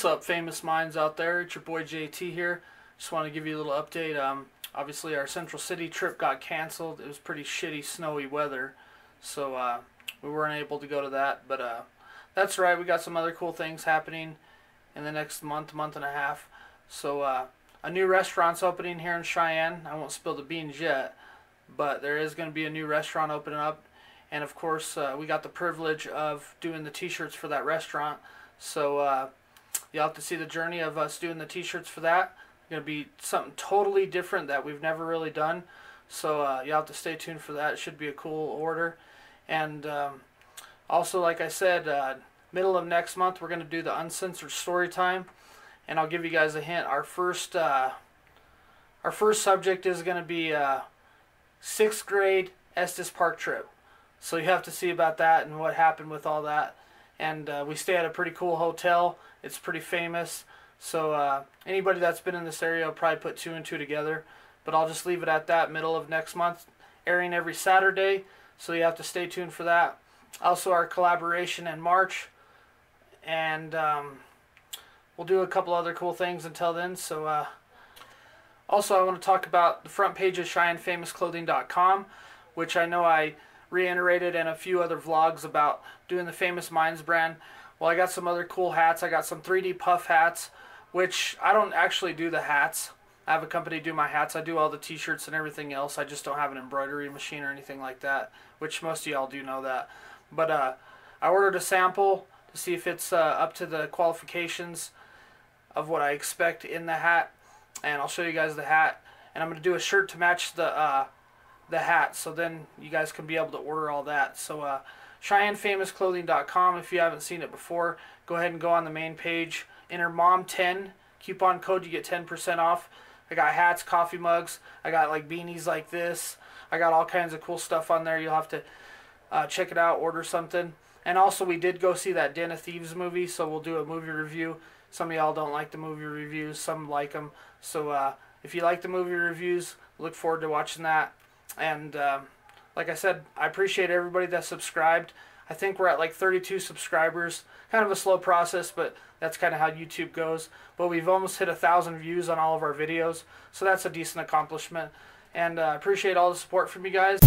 What's up, famous minds out there? It's your boy JT here. Just want to give you a little update. Um, obviously, our Central City trip got canceled. It was pretty shitty, snowy weather, so uh, we weren't able to go to that. But uh, that's right. We got some other cool things happening in the next month, month and a half. So uh, a new restaurant's opening here in Cheyenne. I won't spill the beans yet, but there is going to be a new restaurant opening up. And of course, uh, we got the privilege of doing the T-shirts for that restaurant. So uh, You'll have to see the journey of us doing the t-shirts for that. It's going to be something totally different that we've never really done. So uh, you'll have to stay tuned for that. It should be a cool order. And um, also, like I said, uh, middle of next month, we're going to do the uncensored story time. And I'll give you guys a hint. Our first, uh, our first subject is going to be uh, sixth grade Estes Park trip. So you have to see about that and what happened with all that and uh, we stay at a pretty cool hotel. It's pretty famous, so uh, anybody that's been in this area will probably put two and two together. But I'll just leave it at that. Middle of next month, airing every Saturday, so you have to stay tuned for that. Also, our collaboration in March, and um, we'll do a couple other cool things until then. So. Uh, also, I want to talk about the front page of CheyenneFamousClothing.com, which I know I reiterated in a few other vlogs about doing the Famous Minds brand. Well, I got some other cool hats. I got some 3D puff hats, which I don't actually do the hats. I have a company do my hats. I do all the t-shirts and everything else. I just don't have an embroidery machine or anything like that, which most of y'all do know that. But uh, I ordered a sample to see if it's uh, up to the qualifications of what I expect in the hat. And I'll show you guys the hat. And I'm going to do a shirt to match the uh, the hat. So then you guys can be able to order all that. So uh, CheyenneFamousClothing.com. If you haven't seen it before, go ahead and go on the main page. Enter MOM10 coupon code. You get 10% off. I got hats, coffee mugs. I got like beanies like this. I got all kinds of cool stuff on there. You'll have to uh, check it out, order something. And also, we did go see that Den of Thieves movie, so we'll do a movie review. Some of y'all don't like the movie reviews, some like them. So uh, if you like the movie reviews, look forward to watching that. And um, like I said, I appreciate everybody that subscribed. I think we're at like 32 subscribers. Kind of a slow process, but that's kind of how YouTube goes. But we've almost hit a thousand views on all of our videos, so that's a decent accomplishment. And I uh, appreciate all the support from you guys.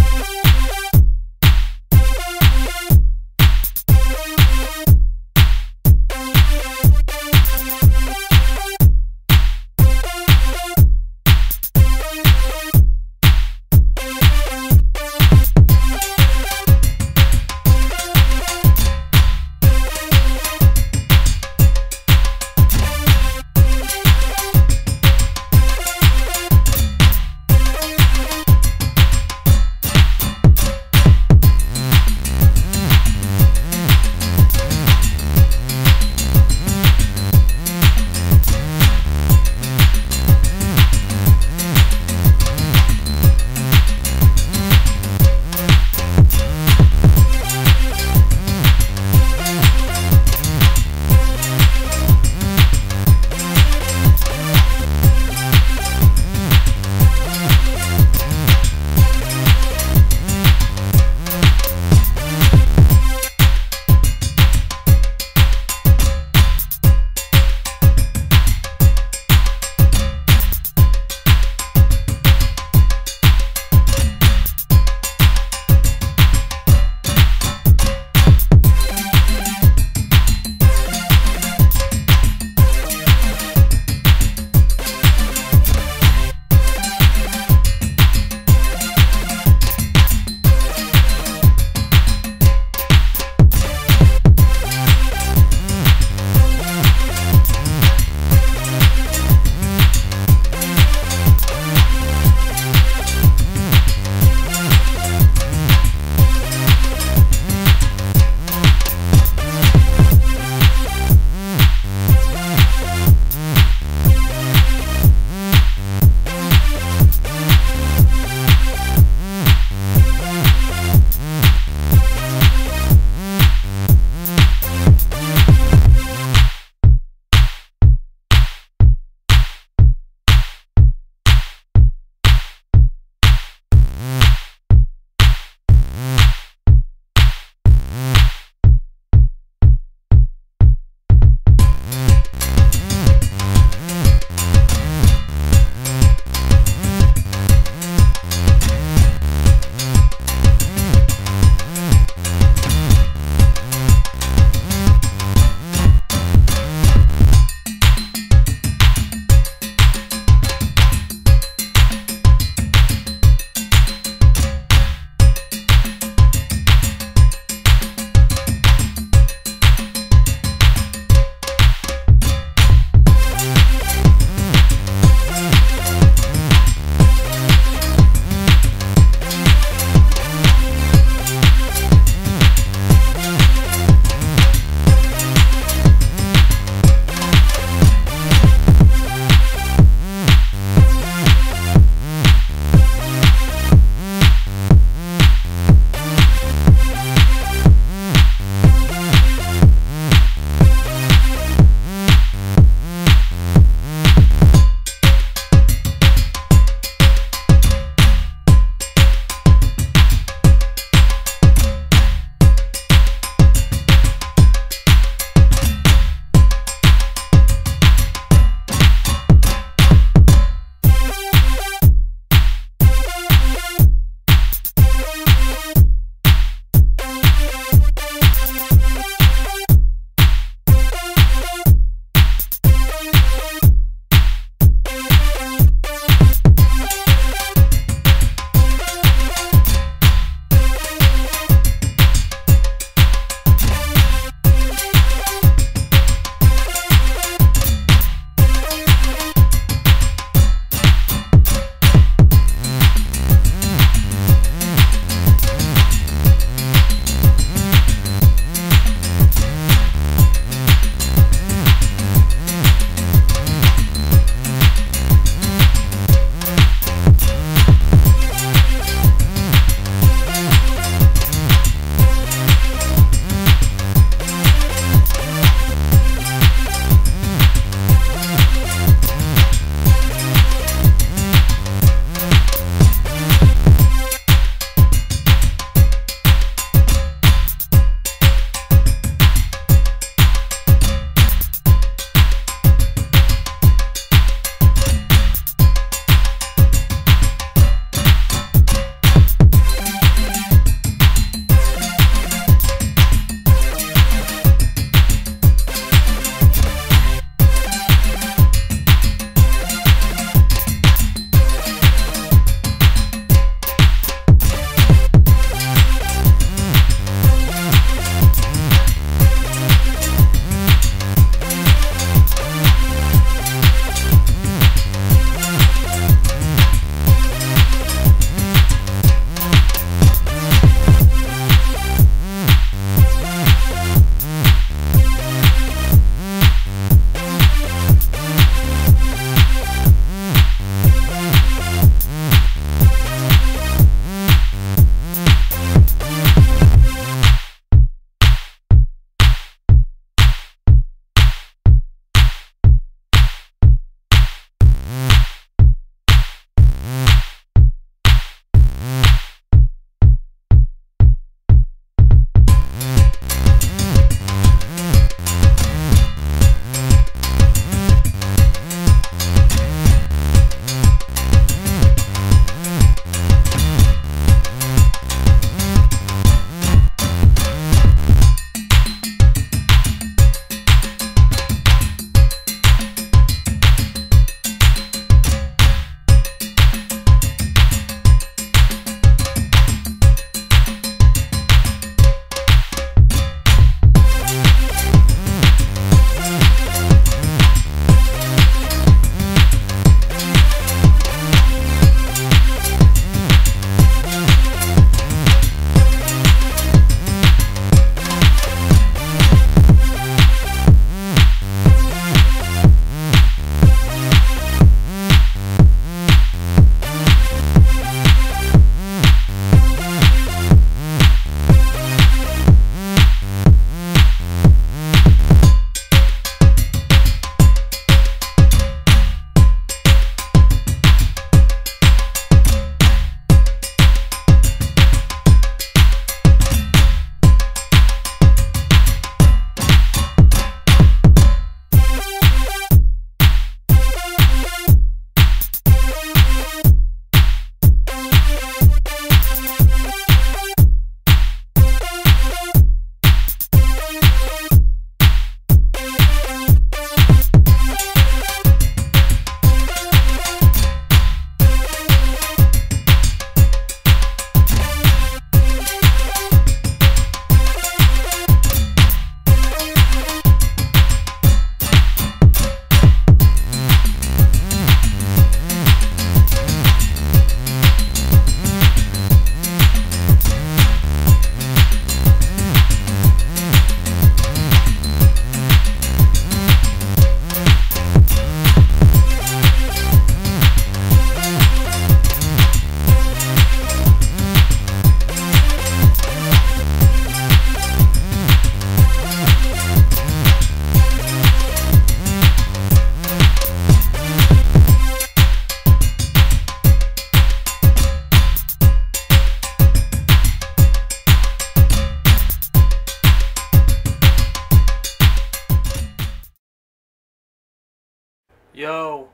Yo.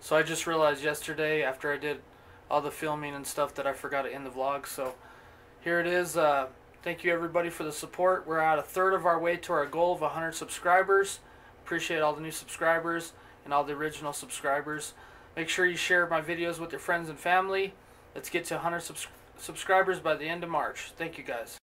So I just realized yesterday after I did all the filming and stuff that I forgot to end the vlog. So here it is. Uh, thank you everybody for the support. We're at a third of our way to our goal of 100 subscribers. Appreciate all the new subscribers and all the original subscribers. Make sure you share my videos with your friends and family. Let's get to 100 subs subscribers by the end of March. Thank you guys.